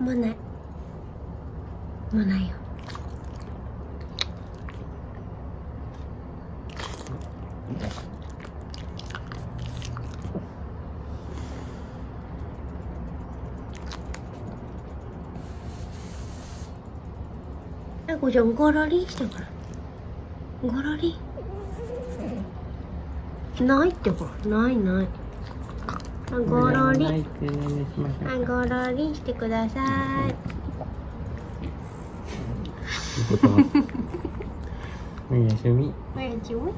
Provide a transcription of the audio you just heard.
もうない。もうないよ。あこちゃんゴロリしてから。ゴロリないってほら。ないない。ごろり。ごろりしてください。おやすみ。おやすみ。